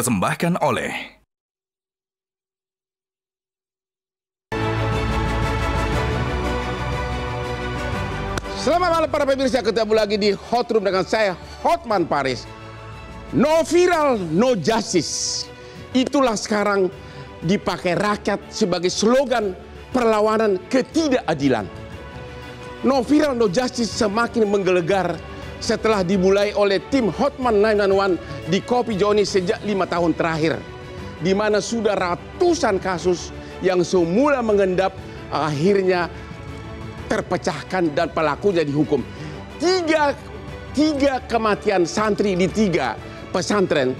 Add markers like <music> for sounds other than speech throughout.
Dipersembahkan oleh Selamat malam para pemirsa, ketemu lagi di Hot Room dengan saya, Hotman Paris. No viral, no justice. Itulah sekarang dipakai rakyat sebagai slogan perlawanan ketidakadilan. No viral, no justice semakin menggelegar setelah dimulai oleh tim Hotman 991 di Kopi Joni sejak lima tahun terakhir. Di mana sudah ratusan kasus yang semula mengendap akhirnya terpecahkan dan pelakunya dihukum. Tiga, tiga kematian santri di tiga pesantren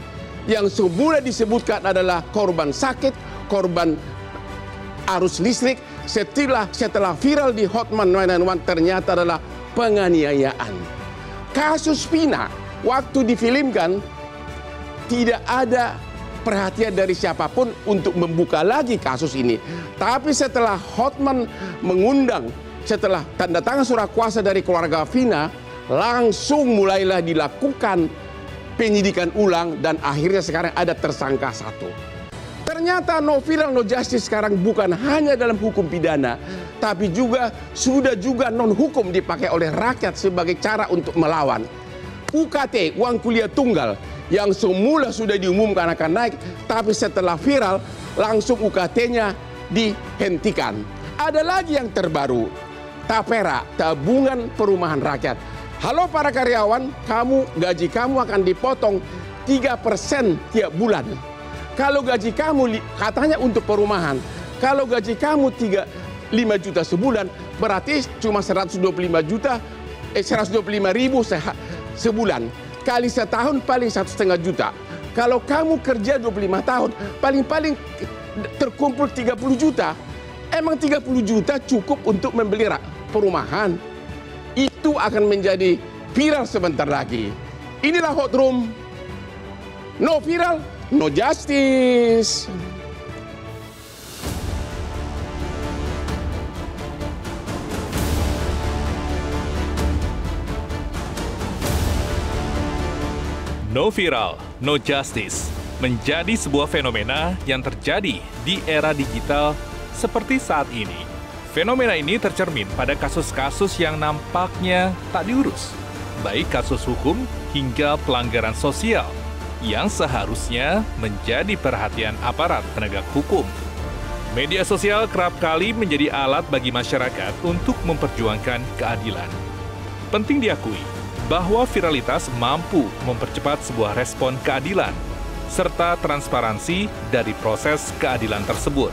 yang semula disebutkan adalah korban sakit, korban arus listrik, setelah setelah viral di Hotman 991 ternyata adalah penganiayaan. Kasus Pina waktu difilmkan tidak ada perhatian dari siapa pun untuk membuka lagi kasus ini. Tapi setelah Hotman mengundang setelah tanda tangan surat kuasa dari keluarga Vina, langsung mulailah dilakukan penyidikan ulang dan akhirnya sekarang ada tersangka satu. Ternyata no viral no justice sekarang bukan hanya dalam hukum pidana, tapi juga sudah juga non hukum dipakai oleh rakyat sebagai cara untuk melawan. UKT, uang kuliah tunggal, yang semula sudah diumumkan akan naik, tapi setelah viral langsung UKT-nya dihentikan. Ada lagi yang terbaru, Tapera, tabungan perumahan rakyat. Halo para karyawan, kamu gaji kamu akan dipotong 3% tiap bulan. Kalau gaji kamu katanya untuk perumahan, kalau gaji kamu 3 5 juta sebulan, berarti cuma 125 juta eh 125 ribu sebulan. Kali setahun paling satu setengah juta. Kalau kamu kerja 25 tahun, paling-paling terkumpul 30 juta. Emang 30 juta cukup untuk membeli perumahan, itu akan menjadi viral sebentar lagi. Inilah Hot Room. No viral, no justice. No viral, no justice menjadi sebuah fenomena yang terjadi di era digital seperti saat ini. Fenomena ini tercermin pada kasus-kasus yang nampaknya tak diurus, baik kasus hukum hingga pelanggaran sosial yang seharusnya menjadi perhatian aparat penegak hukum. Media sosial kerap kali menjadi alat bagi masyarakat untuk memperjuangkan keadilan. Penting diakui bahwa viralitas mampu mempercepat sebuah respon keadilan serta transparansi dari proses keadilan tersebut.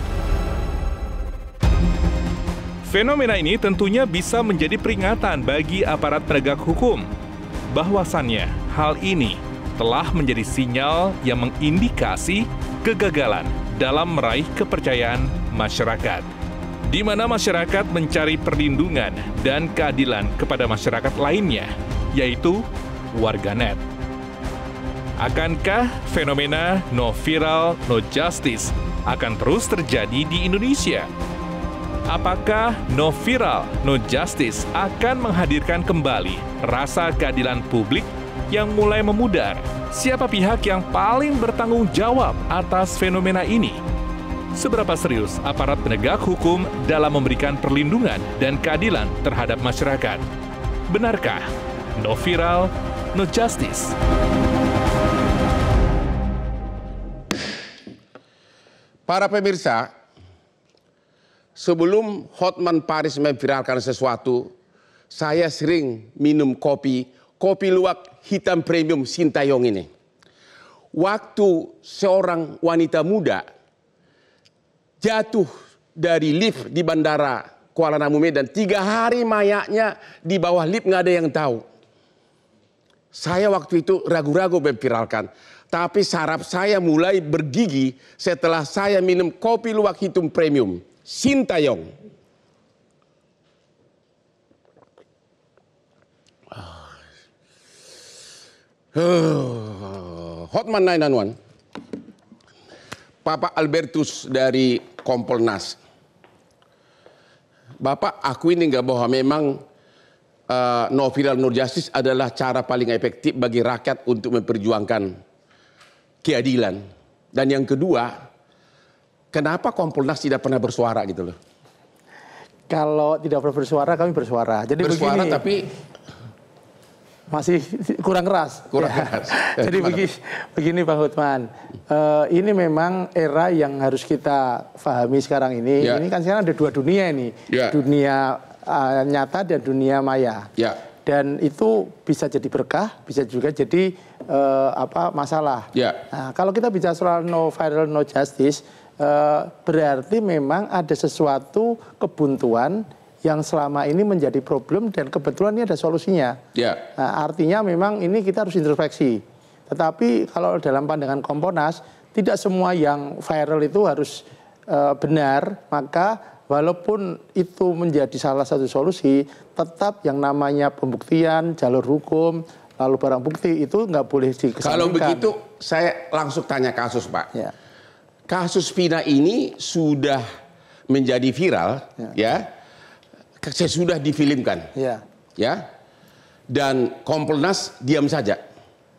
Fenomena ini tentunya bisa menjadi peringatan bagi aparat penegak hukum bahwasannya hal ini telah menjadi sinyal yang mengindikasi kegagalan dalam meraih kepercayaan masyarakat, di mana masyarakat mencari perlindungan dan keadilan kepada masyarakat lainnya, yaitu warganet. Akankah fenomena no viral, no justice akan terus terjadi di Indonesia? apakah no viral, no justice akan menghadirkan kembali rasa keadilan publik yang mulai memudar? Siapa pihak yang paling bertanggung jawab atas fenomena ini? Seberapa serius aparat penegak hukum dalam memberikan perlindungan dan keadilan terhadap masyarakat? Benarkah no viral, no justice? Para pemirsa, sebelum Hotman Paris memviralkan sesuatu, saya sering minum kopi, kopi luwak hitam premium Sintayong ini. Waktu seorang wanita muda jatuh dari lift di bandara Kuala Namu Medan, tiga hari mayatnya di bawah lift nggak ada yang tahu. Saya waktu itu ragu-ragu memviralkan. Tapi saraf saya mulai bergigi setelah saya minum kopi luwak hitam premium. Sintayong. <sighs> Hotman 991. Papa Albertus dari Kompolnas. Bapak aku ini nggak bahwa memang uh, no viral no justice adalah cara paling efektif bagi rakyat untuk memperjuangkan keadilan. Dan yang kedua, kenapa Kompolnas tidak pernah bersuara gitu loh? Kalau tidak pernah bersuara, kami bersuara. Jadi bersuara begini, tapi masih kurang keras. Kurang ya. keras. <laughs> Jadi begini, begini Bang Hutman, Eh, ini memang era yang harus kita pahami sekarang ini. Ya. Ini kan sekarang ada dua dunia ini, Ya. dunia eh, nyata dan dunia maya. Ya. Dan itu bisa jadi berkah, bisa juga jadi eh, apa masalah. Ya. Nah, kalau kita bicara soal no viral no justice, eh, berarti memang ada sesuatu kebuntuan yang selama ini menjadi problem dan kebetulan ini ada solusinya. Ya. Nah, artinya memang ini kita harus introspeksi. Tetapi kalau dalam pandangan Komponas, tidak semua yang viral itu harus eh, benar, maka walaupun itu menjadi salah satu solusi, tetap yang namanya pembuktian, jalur hukum, lalu barang bukti itu nggak boleh dikesampingkan. Kalau begitu saya langsung tanya kasus Pak. Ya. Kasus Vina ini sudah menjadi viral ya. Sesudah difilmkan Ya. ya. Dan Kompolnas diam saja.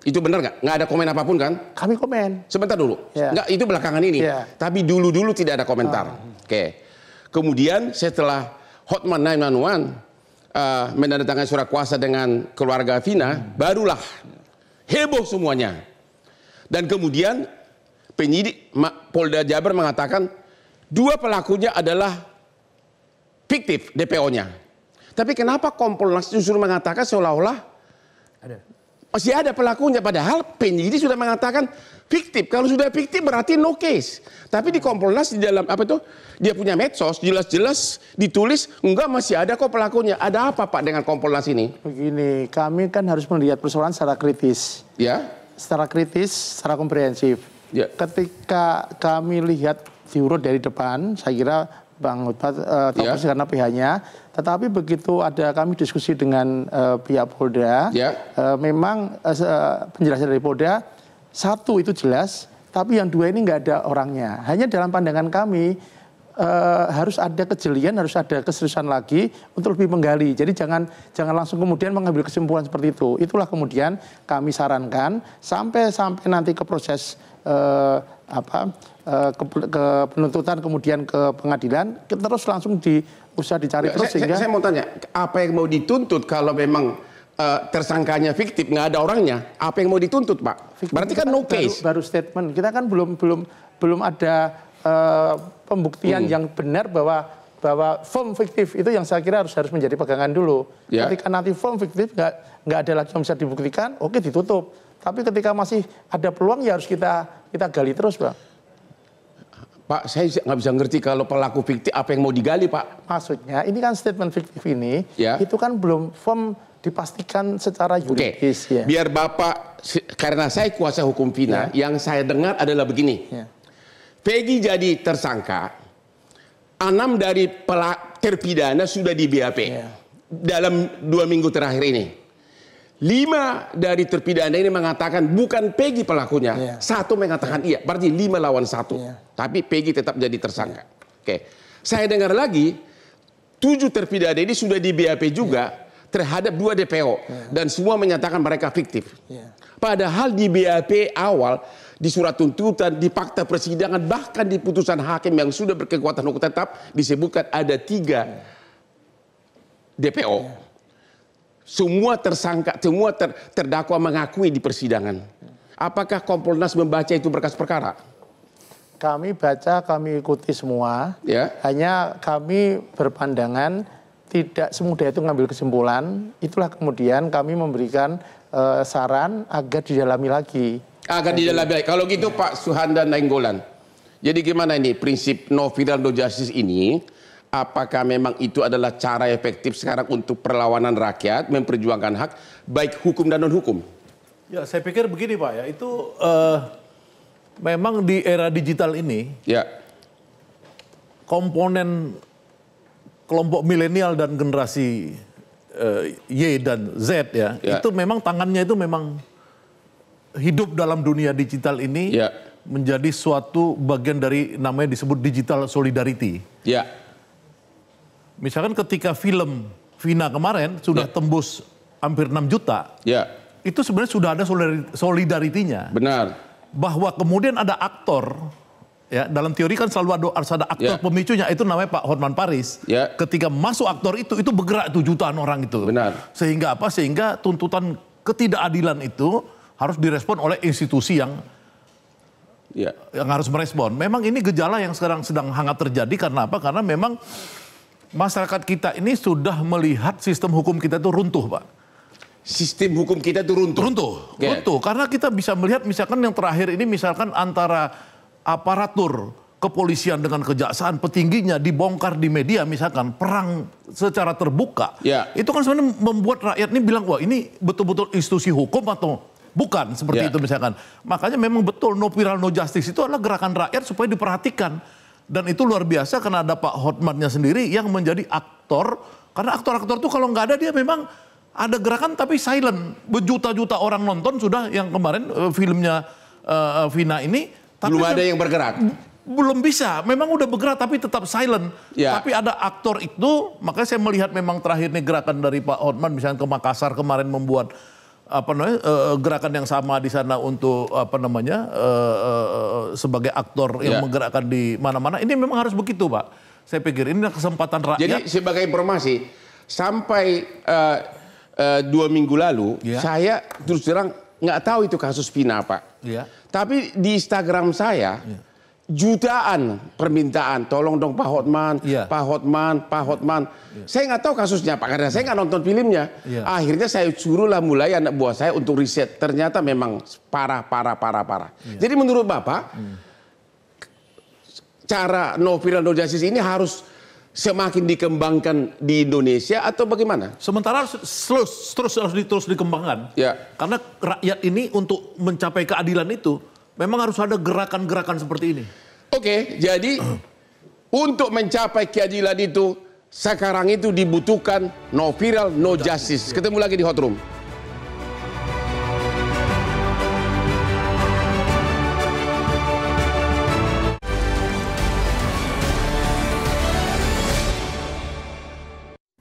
Itu benar nggak? Nggak ada komen apa pun kan? Kami komen. Sebentar dulu. Ya. Nggak, itu belakangan ini. Ya. Tapi dulu-dulu tidak ada komentar. Oke. Kemudian setelah Hotman 911 uh, menandatangani surat kuasa dengan keluarga Vina, barulah heboh semuanya. Dan kemudian penyidik Polda Jabar mengatakan dua pelakunya adalah fiktif DPO-nya. Tapi kenapa Kompolnas justru mengatakan seolah-olah masih ada pelakunya padahal penyidik sudah mengatakan fiktif. Kalau sudah fiktif berarti no case. Tapi di Kompolnas di dalam apa itu dia punya medsos jelas-jelas ditulis enggak masih ada kok pelakunya. Ada apa Pak dengan Kompolnas ini? Begini, kami kan harus melihat persoalan secara kritis. Ya. Secara kritis, secara komprehensif. Ya. Ketika kami lihat diurut dari depan, saya kira Bang Hutmat uh, persis karena pihaknya. Tetapi begitu ada kami diskusi dengan eh, pihak Polda, Ya. eh, memang eh, se- eh, penjelasan dari Polda satu itu jelas, tapi yang dua ini nggak ada orangnya. Hanya dalam pandangan kami eh, harus ada kejelian, harus ada keseriusan lagi untuk lebih menggali. Jadi jangan jangan langsung kemudian mengambil kesimpulan seperti itu. Itulah kemudian kami sarankan sampai sampai nanti ke proses eh, apa eh, ke, ke penuntutan kemudian ke pengadilan terus langsung di usah dicari terus saya, sehingga saya, saya mau tanya, apa yang mau dituntut kalau memang eh, tersangkanya fiktif nggak ada orangnya? Apa yang mau dituntut Pak? Berarti kan no baru, case. Baru statement. Kita kan belum belum belum ada eh, pembuktian Hmm. yang benar bahwa bahwa form fiktif itu yang saya kira harus harus menjadi pegangan dulu. Ya. Ketika nanti form fiktif nggak nggak ada lagi yang bisa dibuktikan, oke ditutup. Tapi ketika masih ada peluang ya harus kita kita gali terus, Bang. Pak, saya nggak bisa ngerti kalau pelaku fiktif apa yang mau digali Pak? Maksudnya ini kan statement fiktif ini Ya. itu kan belum firm dipastikan secara yuridis ya. biar Bapak, karena saya kuasa hukum Vina, yang saya dengar adalah begini. Ya. Peggy jadi tersangka, enam dari terpidana sudah di BAP Ya. dalam dua minggu terakhir ini. Lima dari terpidana ini mengatakan bukan Peggy pelakunya, Ya. satu mengatakan iya, berarti lima lawan satu. Ya. Tapi Peggy tetap jadi tersangka. Oke, saya dengar lagi tujuh terpidana ini sudah di BAP juga terhadap dua DPO dan semua menyatakan mereka fiktif. Ya. Padahal di BAP awal di surat tuntutan, di fakta persidangan, bahkan di putusan hakim yang sudah berkekuatan hukum tetap disebutkan ada tiga DPO. Semua tersangka, semua ter- terdakwa mengakui di persidangan. Apakah Kompolnas membaca itu berkas perkara? Kami baca, kami ikuti semua. Ya. Hanya kami berpandangan tidak semudah itu mengambil kesimpulan. Itulah kemudian kami memberikan eh, saran agar didalami lagi. Agar di dalam Kalau gitu Pak Suhanda Nainggolan. Jadi gimana ini prinsip no viral no justice ini? Apakah memang itu adalah cara efektif sekarang untuk perlawanan rakyat memperjuangkan hak baik hukum dan non hukum? Ya, saya pikir begini Pak ya, itu eh, memang di era digital ini Ya, komponen kelompok milenial dan generasi eh, Y dan Z ya, Ya. itu memang tangannya itu memang hidup dalam dunia digital ini Ya. menjadi suatu bagian dari namanya disebut digital solidarity. ya, Misalkan ketika film Vina kemarin sudah Ya. tembus hampir 6 juta, ya, itu sebenarnya sudah ada solidari- solidaritinya. benar. bahwa kemudian ada aktor ya dalam teori kan selalu ada, harus ada aktor Ya. pemicunya itu namanya Pak Hotman Paris. Ya. Ketika masuk aktor itu itu bergerak tuh jutaan orang itu. Benar. Sehingga apa? Sehingga tuntutan ketidakadilan itu harus direspon oleh institusi yang Ya. yang harus merespon. Memang ini gejala yang sekarang sedang hangat terjadi karena apa? Karena memang masyarakat kita ini sudah melihat sistem hukum kita itu runtuh, Pak. Sistem hukum kita itu runtuh. Runtuh, Oke. runtuh. Karena kita bisa melihat misalkan yang terakhir ini misalkan antara aparatur kepolisian dengan kejaksaan petingginya dibongkar di media misalkan perang secara terbuka. Ya. Itu kan sebenarnya membuat rakyat ini bilang wah ini betul-betul institusi hukum atau bukan seperti Ya. itu misalkan. Makanya memang betul no viral no justice itu adalah gerakan rakyat supaya diperhatikan. Dan itu luar biasa karena ada Pak Hotmannya sendiri yang menjadi aktor. Karena aktor-aktor itu kalau nggak ada dia memang ada gerakan tapi silent. Berjuta-juta orang nonton sudah yang kemarin eh, filmnya eh, Vina ini. Belum kan ada yang bergerak. belum bisa. Memang udah bergerak tapi tetap silent. Ya. Tapi ada aktor itu, makanya saya melihat memang terakhir nih gerakan dari Pak Hotman misalnya ke Makassar kemarin membuat apa namanya eh, gerakan yang sama di sana untuk apa namanya eh, eh, sebagai aktor yang Ya. menggerakkan di mana-mana. Ini memang harus begitu, Pak. Saya pikir ini kesempatan rakyat. Jadi sebagai informasi, sampai eh, eh, dua minggu lalu, Ya. saya terus terang nggak tahu itu kasus Vina, Pak. Ya. Tapi di Instagram saya, jutaan permintaan, tolong dong Pak Hotman, Iya. Pak Hotman, Pak Hotman. Saya nggak tahu kasusnya, Pak, karena saya nggak nonton filmnya. Iya. Akhirnya saya suruhlah mulai anak buah saya untuk riset. Ternyata memang parah, parah, parah, parah. Iya. Jadi menurut Bapak, Hmm. cara no viral no justice ini harus semakin dikembangkan di Indonesia atau bagaimana? Sementara harus terus terus harus terus dikembangkan. Ya. Karena rakyat ini untuk mencapai keadilan itu memang harus ada gerakan-gerakan seperti ini. Oke, jadi <clears throat> untuk mencapai keadilan itu sekarang itu dibutuhkan no viral no justice. Ketemu lagi di hot room.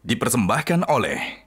Dipersembahkan oleh